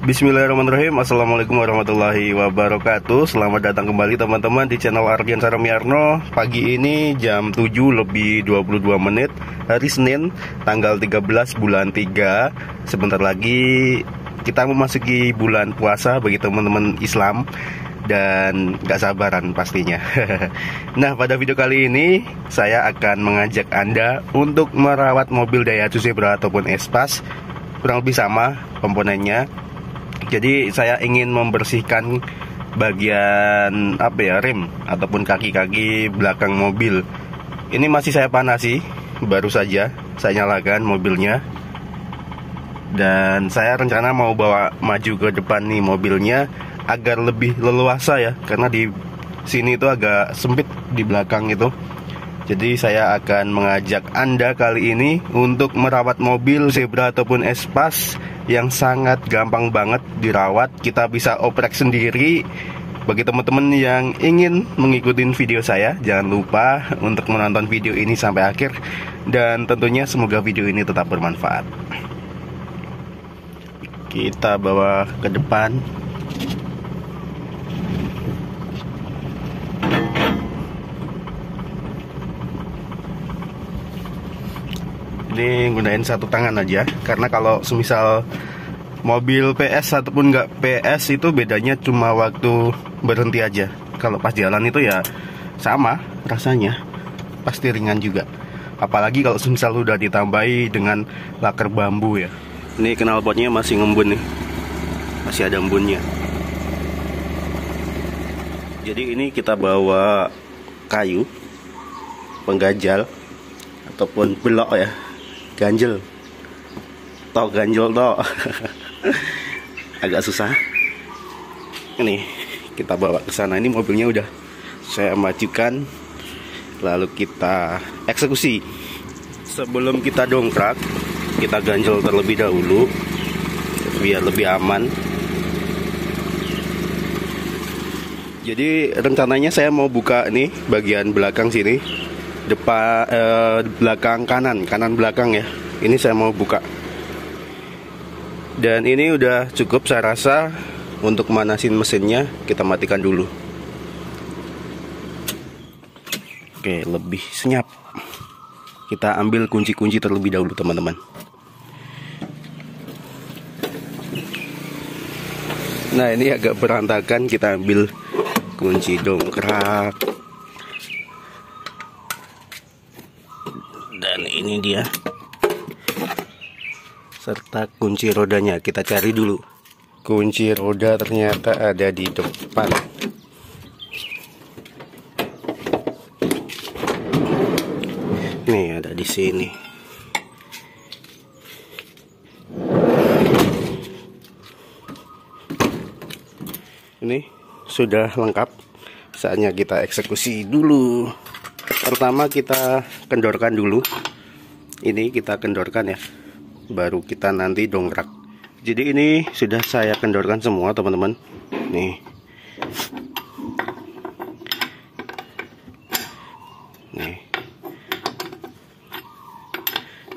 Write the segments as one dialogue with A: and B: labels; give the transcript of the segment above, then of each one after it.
A: Bismillahirrahmanirrahim. Assalamualaikum warahmatullahi wabarakatuh. Selamat datang kembali teman-teman di channel Ardian Saramiarno. Pagi ini jam 7 lebih 22 menit Hari Senin tanggal 13 bulan 3 Sebentar lagi kita memasuki bulan puasa bagi teman-teman Islam dan gak sabaran pastinya. nah, pada video kali ini saya akan mengajak Anda untuk merawat mobil Daihatsu Zebra ataupun Espas. Kurang lebih sama komponennya jadi saya ingin membersihkan bagian apa ya rem ataupun kaki-kaki belakang mobil. Ini masih saya panasi baru saja saya nyalakan mobilnya. Dan saya rencana mau bawa maju ke depan nih mobilnya agar lebih leluasa ya karena di sini itu agak sempit di belakang itu. Jadi saya akan mengajak Anda kali ini untuk merawat mobil Zebra ataupun Espas yang sangat gampang banget dirawat. Kita bisa oprek sendiri. Bagi teman-teman yang ingin mengikuti video saya, jangan lupa untuk menonton video ini sampai akhir dan tentunya semoga video ini tetap bermanfaat. Kita bawa ke depan ini gunain satu tangan aja. Karena kalau semisal mobil PS ataupun nggak PS itu bedanya cuma waktu berhenti aja. Kalau pas jalan itu ya sama rasanya. Pasti ringan juga. Apalagi kalau semisal udah ditambahi dengan laker bambu ya. Ini knalpotnya masih ngembun nih. Masih ada embunnya. Jadi ini kita bawa kayu penggajal ataupun belok ya ganjel. Toh ganjel toh agak susah. Ini kita bawa ke sana. Ini mobilnya udah saya majukan. Lalu kita eksekusi. Sebelum kita dongkrak kita ganjel terlebih dahulu biar lebih aman. Jadi rencananya saya mau buka ini bagian belakang sini depan eh, belakang kanan kanan belakang ya. Ini saya mau buka. Dan ini udah cukup saya rasa untuk manasin mesinnya kita matikan dulu. Oke lebih senyap. Kita ambil kunci-kunci terlebih dahulu teman-teman. Nah ini agak berantakan. Kita ambil kunci dongkrak dan ini dia. Serta kunci rodanya kita cari dulu. Kunci roda ternyata ada di depan. Nih ada di sini. Ini sudah lengkap. Saatnya kita eksekusi dulu. Pertama kita kendorkan dulu ini kita kendorkan ya. Baru kita nanti dongkrak. Jadi ini sudah saya kendorkan semua teman-teman. Nih. Nih.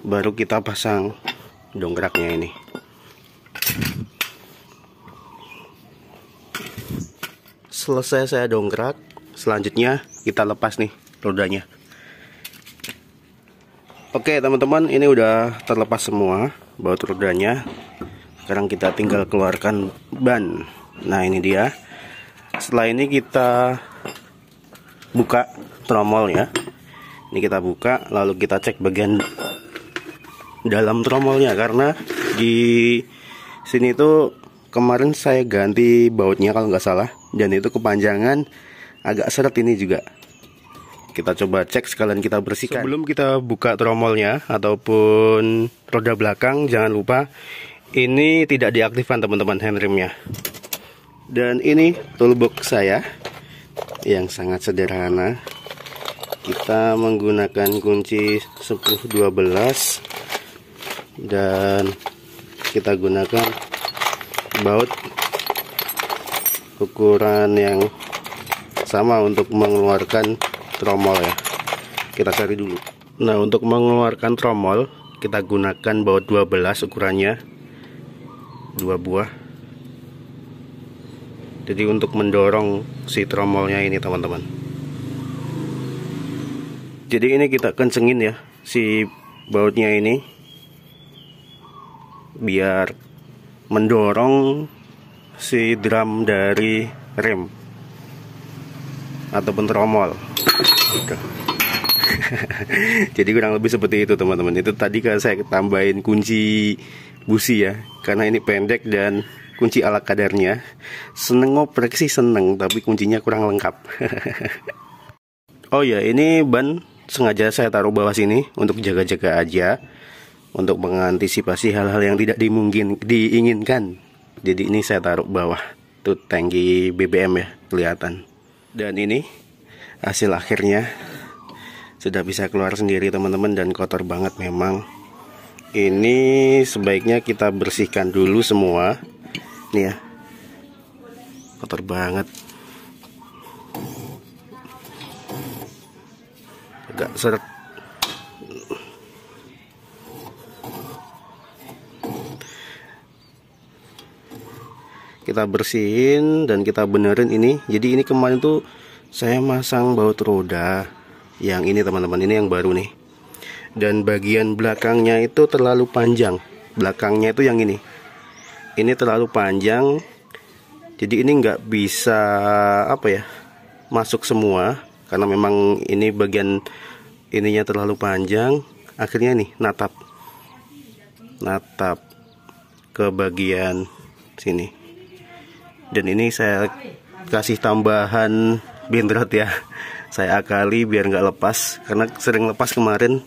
A: Baru kita pasang dongkraknya ini. Selesai saya dongkrak selanjutnya kita lepas nih rodanya Oke teman-teman ini udah terlepas semua baut rodanya sekarang kita tinggal keluarkan ban. Nah ini dia. Setelah ini kita buka tromol ya. Ini kita buka lalu kita cek bagian dalam tromolnya. Karena di sini tuh kemarin saya ganti bautnya kalau nggak salah. Dan itu kepanjangan agak seret ini juga kita coba cek sekalian kita bersihkan. Sebelum kita buka tromolnya ataupun roda belakang jangan lupa ini tidak diaktifkan teman-teman handremnya dan ini toolbox saya yang sangat sederhana. Kita menggunakan kunci 10 12 dan kita gunakan baut ukuran yang sama untuk mengeluarkan tromol ya. Kita cari dulu. Nah untuk mengeluarkan tromol kita gunakan baut 12 ukurannya. Dua buah. Jadi untuk mendorong si tromolnya ini teman-teman. Jadi ini kita kencengin ya si bautnya ini. Biar mendorong si drum dari rem ataupun tromol gitu. jadi kurang lebih seperti itu teman-teman. Itu tadi kan saya tambahin kunci busi ya karena ini pendek dan kunci ala kadarnya. Seneng ngoprek sih seneng tapi kuncinya kurang lengkap. Oh ya ini ban sengaja saya taruh bawah sini untuk jaga-jaga aja untuk mengantisipasi hal-hal yang tidak dimungkin diinginkan. Jadi ini saya taruh bawah. Tuh tangki BBM ya kelihatan. Dan ini hasil akhirnya sudah bisa keluar sendiri teman-teman dan kotor banget memang. Ini sebaiknya kita bersihkan dulu semua. Nih ya. Kotor banget. Agak seret. Kita bersihin dan kita benerin ini. Jadi ini kemarin tuh saya masang baut roda yang ini teman-teman. Ini yang baru nih. Dan bagian belakangnya itu terlalu panjang. Belakangnya itu yang ini. Ini terlalu panjang. Jadi ini nggak bisa apa ya masuk semua. Karena memang ini bagian ininya terlalu panjang. Akhirnya nih natap. Natap ke bagian sini. Dan ini saya kasih tambahan bindrot ya. Saya akali biar nggak lepas karena sering lepas kemarin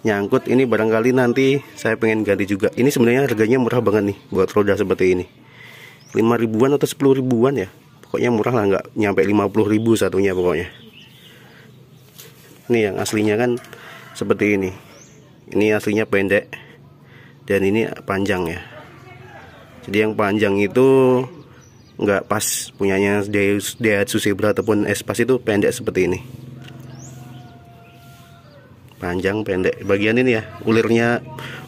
A: nyangkut. Ini barangkali nanti saya pengen ganti juga. Ini sebenarnya harganya murah banget nih buat roda seperti ini. 5 ribuan atau 10 ribuan ya. Pokoknya murah lah nggak nyampe 50 ribu satunya pokoknya. Ini yang aslinya kan seperti ini. Ini aslinya pendek dan ini panjang ya. Jadi yang panjang itu nggak pas punyanya Daihatsu Zebra ataupun Espas itu pendek seperti ini. Panjang pendek. Bagian ini ya ulirnya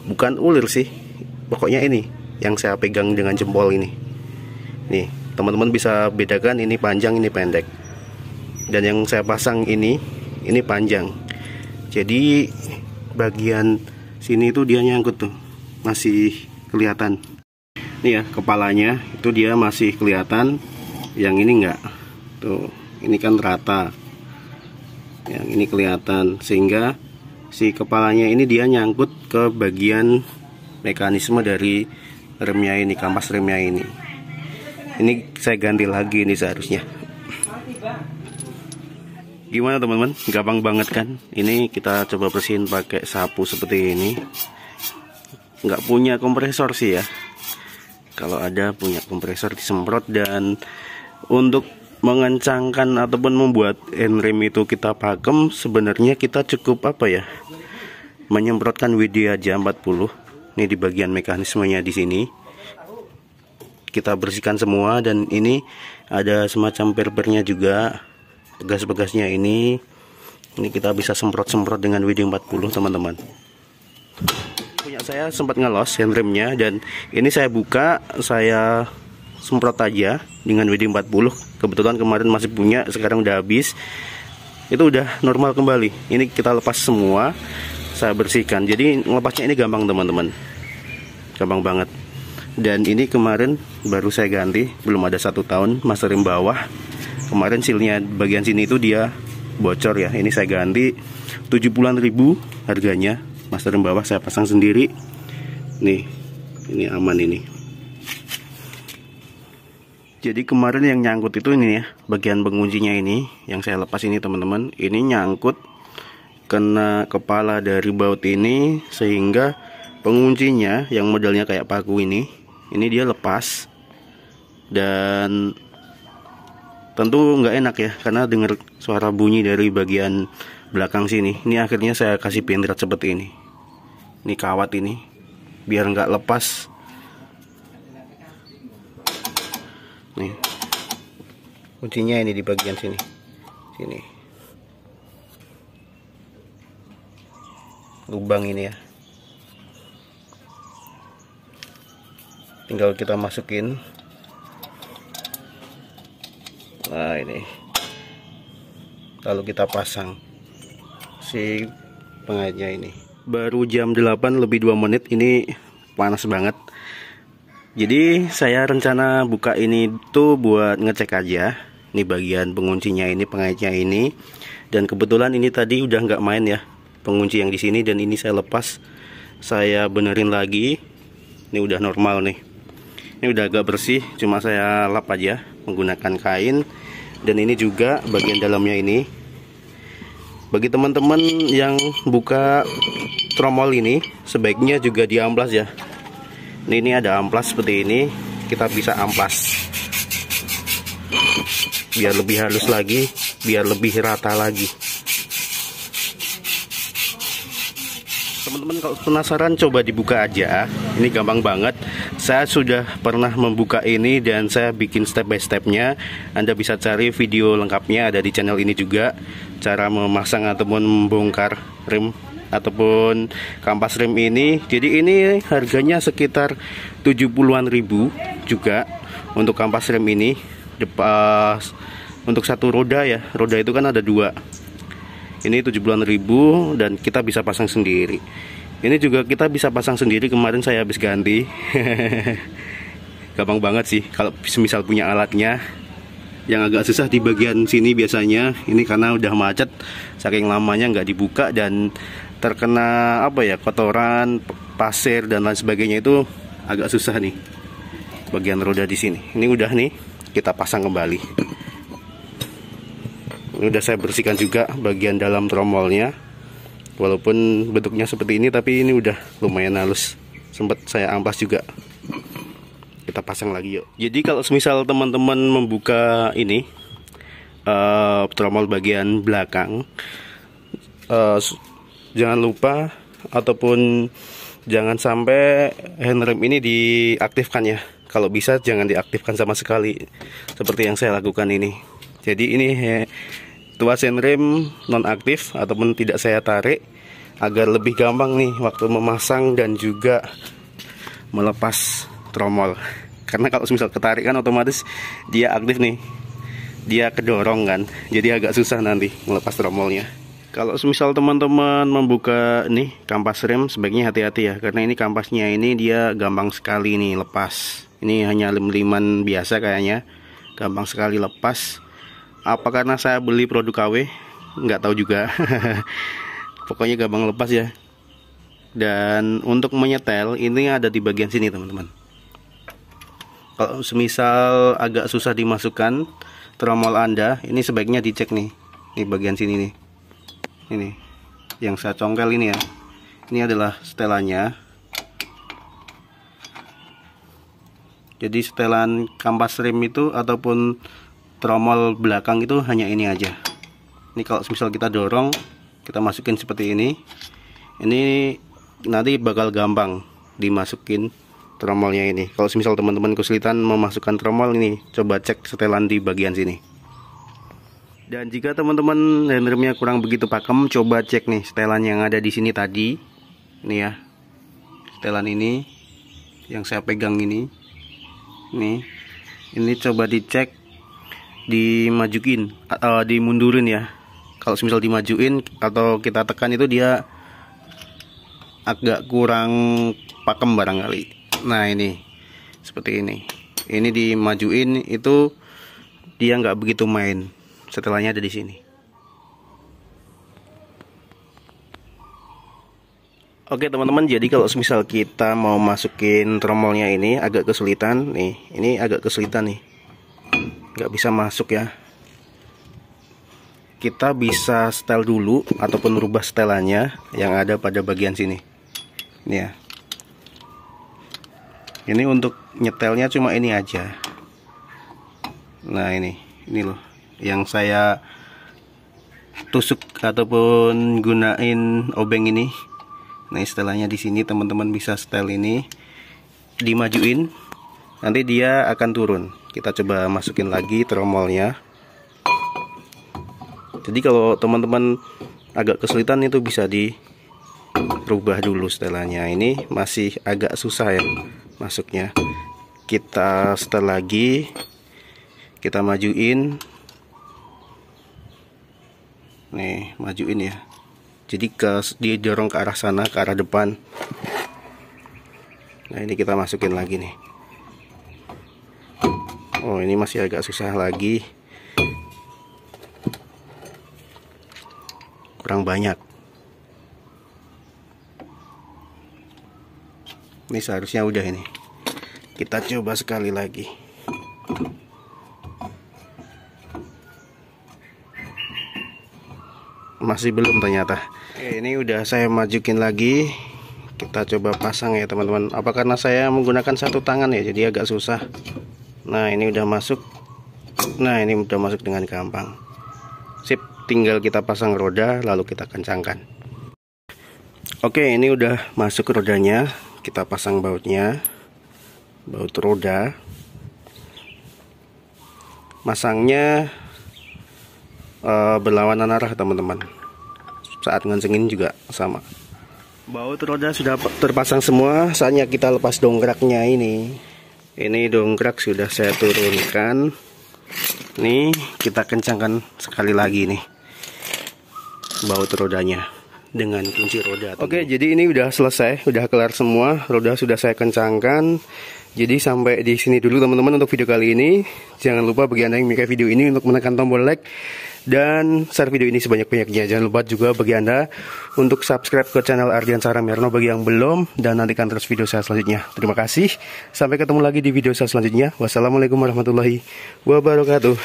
A: bukan ulir sih. Pokoknya ini yang saya pegang dengan jempol ini. Nih teman-teman bisa bedakan ini panjang ini pendek. Dan yang saya pasang ini ini panjang. Jadi bagian sini itu dia nyangkut tuh. Masih kelihatan ini ya kepalanya itu dia masih kelihatan. Yang ini enggak. Tuh ini kan rata. Yang ini kelihatan. Sehingga si kepalanya ini dia nyangkut ke bagian mekanisme dari remnya ini kampas remnya ini. Ini saya ganti lagi ini seharusnya. Gimana teman-teman? Gampang banget kan? Ini kita coba bersihin pakai sapu seperti ini. Nggak punya kompresor sih ya kalau ada punya kompresor disemprot dan untuk mengencangkan ataupun membuat rem itu kita pakem sebenarnya kita cukup apa ya menyemprotkan WD aja 40 ini di bagian mekanismenya di sini. Kita bersihkan semua dan ini ada semacam perpernya juga pegas-pegasnya ini. Ini kita bisa semprot-semprot dengan WD 40 teman-teman saya sempat ngelos remnya dan ini saya buka saya semprot aja dengan WD-40 kebetulan kemarin masih punya sekarang udah habis. Itu udah normal kembali. Ini kita lepas semua saya bersihkan. Jadi lepasnya ini gampang teman-teman. Gampang banget. Dan ini kemarin baru saya ganti belum ada satu tahun master rem bawah. Kemarin silnya bagian sini itu dia bocor ya. Ini saya ganti 70-an ribu harganya master bawah saya pasang sendiri. Nih ini aman ini. Jadi kemarin yang nyangkut itu ini ya bagian penguncinya ini yang saya lepas ini teman-teman. Ini nyangkut kena kepala dari baut ini sehingga penguncinya yang modelnya kayak paku ini ini dia lepas. Dan tentu nggak enak ya karena dengar suara bunyi dari bagian belakang sini. Ini akhirnya saya kasih pindrat seperti ini. Ini kawat ini biar nggak lepas. Nih. Kuncinya ini di bagian sini. Sini. Lubang ini ya. Tinggal kita masukin. Nah ini. Lalu kita pasang si pengaitnya ini. Baru jam 8 lebih 2 menit ini panas banget. Jadi saya rencana buka ini tuh buat ngecek aja ini bagian penguncinya ini pengaitnya ini. Dan kebetulan ini tadi udah nggak main ya pengunci yang di sini dan ini saya lepas. Saya benerin lagi. Ini udah normal nih. Ini udah agak bersih cuma saya lap aja menggunakan kain. Dan ini juga bagian dalamnya ini bagi teman-teman yang buka tromol ini sebaiknya juga diamplas ya. Ini, ini ada amplas seperti ini kita bisa amplas. Biar lebih halus lagi biar lebih rata lagi. Teman-teman kalau penasaran coba dibuka aja. Ini gampang banget saya sudah pernah membuka ini dan saya bikin step by stepnya. Anda bisa cari video lengkapnya ada di channel ini juga. Cara memasang ataupun membongkar rem ataupun kampas rem ini. Jadi ini harganya sekitar 70-an ribu juga untuk kampas rem ini. Depas untuk satu roda ya roda itu kan ada dua. Ini 70-an ribu dan kita bisa pasang sendiri ini juga kita bisa pasang sendiri kemarin saya habis ganti. Gampang banget sih kalau misal punya alatnya. Yang agak susah di bagian sini biasanya. Ini karena udah macet saking lamanya nggak dibuka dan terkena apa ya kotoran pasir dan lain sebagainya itu agak susah nih. Bagian roda di sini. Ini udah nih kita pasang kembali. Ini udah saya bersihkan juga bagian dalam tromolnya walaupun bentuknya seperti ini tapi ini udah lumayan halus. Sempat saya ampas juga. Kita pasang lagi yuk. Jadi kalau misal teman-teman membuka ini uh, tromol bagian belakang uh, jangan lupa ataupun jangan sampai handrem ini diaktifkan ya. Kalau bisa jangan diaktifkan sama sekali seperti yang saya lakukan ini. Jadi ini rem non aktif ataupun tidak saya tarik agar lebih gampang nih waktu memasang dan juga melepas tromol. Karena kalau misal ketarik kan otomatis dia aktif nih. Dia kedorong kan jadi agak susah nanti melepas tromolnya. Kalau misal teman-teman membuka nih kampas rem sebaiknya hati-hati ya karena ini kampasnya ini dia gampang sekali nih lepas. Ini hanya lem-liman biasa kayaknya. Gampang sekali lepas apa karena saya beli produk KW nggak tahu juga. Pokoknya gampang lepas ya. Dan untuk menyetel ini ada di bagian sini teman-teman. Kalau semisal agak susah dimasukkan tromol anda ini sebaiknya dicek nih di bagian sini nih. Ini yang saya congkel ini ya. Ini adalah setelannya. Jadi setelan kampas rem itu ataupun tromol belakang itu hanya ini aja. Ini kalau misal kita dorong kita masukin seperti ini. Ini nanti bakal gampang dimasukin tromolnya ini. Kalau misal teman-teman kesulitan memasukkan tromol ini coba cek setelan di bagian sini. Dan jika teman-teman handremnya kurang begitu pakem coba cek nih setelan yang ada di sini tadi. Ini ya setelan ini yang saya pegang ini. Nih ini coba dicek dimajuin atau dimundurin ya. Kalau misal dimajuin atau kita tekan itu dia agak kurang pakem barangkali. Nah ini. Seperti ini. Ini dimajuin itu dia nggak begitu main. Setelahnya ada di sini. Oke teman-teman. Jadi kalau misal kita mau masukin tromolnya ini agak kesulitan. Nih ini agak kesulitan nih nggak bisa masuk ya. Kita bisa setel dulu ataupun merubah setelannya yang ada pada bagian sini. Ini ya. Ini untuk nyetelnya cuma ini aja. Nah ini. Ini loh. Yang saya tusuk ataupun gunain obeng ini. Nah setelahnya di sini. Teman-teman bisa setel ini. Dimajuin. Nanti dia akan turun kita coba masukin lagi tromolnya jadi kalau teman-teman agak kesulitan itu bisa dirubah dulu setelahnya. Ini masih agak susah ya masuknya. Kita setel lagi. Kita majuin. Nih majuin ya. Jadi ke dia dorong ke arah sana ke arah depan. Nah ini kita masukin lagi nih oh ini masih agak susah lagi. Kurang banyak. Ini seharusnya udah ini. Kita coba sekali lagi. Masih belum ternyata. Oke, ini udah saya majukin lagi. Kita coba pasang ya teman-teman. Apa karena saya menggunakan satu tangan ya jadi agak susah nah ini udah masuk. Nah ini udah masuk dengan gampang. Sip tinggal kita pasang roda lalu kita kencangkan. Oke ini udah masuk rodanya. Kita pasang bautnya. Baut roda. Masangnya uh, berlawanan arah teman-teman. Saat ngancengin juga sama. Baut roda sudah terpasang semua. Saatnya kita lepas dongkraknya ini ini dongkrak sudah saya turunkan nih kita kencangkan sekali lagi nih baut rodanya dengan kunci roda. Oke, jadi ini udah selesai, udah kelar semua, roda sudah saya kencangkan. Jadi sampai di sini dulu teman-teman untuk video kali ini. Jangan lupa bagi Anda yang memiliki video ini untuk menekan tombol like dan share video ini sebanyak-banyaknya. Jangan lupa juga bagi Anda untuk subscribe ke channel Ardian Saramerno bagi yang belum dan nantikan terus video saya selanjutnya. Terima kasih. Sampai ketemu lagi di video saya selanjutnya. Wassalamualaikum warahmatullahi wabarakatuh.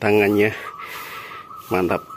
A: Tangannya mantap.